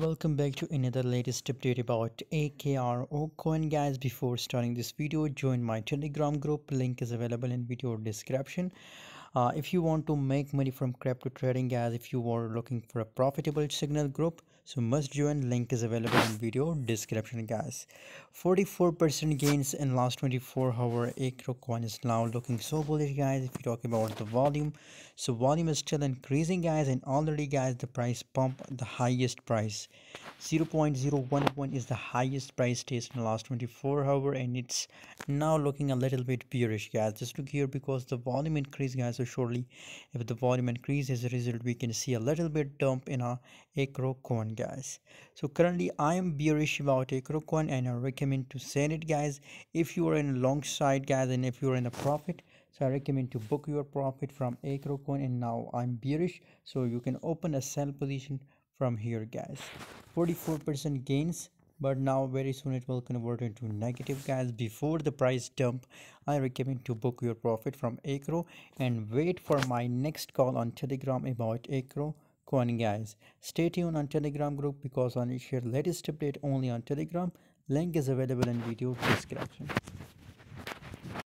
welcome back to another latest update about AKRO coin guys before starting this video join my telegram group. Link is available in video description. Uh, if you want to make money from crypto trading guys if you are looking for a profitable signal group so must join link is available in video description guys. 44 percent gains in last 24 hour. AKRO coin is now looking so bullish guys if you talk about the volume. So volume is still increasing guys and already guys the price pump the highest price. 0.011 is the highest price test in last 24 hour and it's now looking a little bit bearish guys. Just look here because the volume increase guys so surely if the volume increases as a result we can see a little bit dump in our AKRO coin guys. So currently i am bearish about AKRO coin and i recommend to sell it guys. If you are in a long side guys and if you're in a profit so i recommend to book your profit from AKRO coin and now i'm bearish so you can open a sell position from here guys. 44 percent gains but now very soon it will convert into negative guys. Before the price dump i recommend to book your profit from AKRO and wait for my next call on telegram about AKRO coin guys. Stay tuned on telegram group because i share latest update only on telegram. Link is available in video description